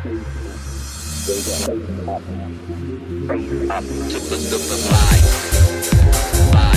Up to the, the, the, the,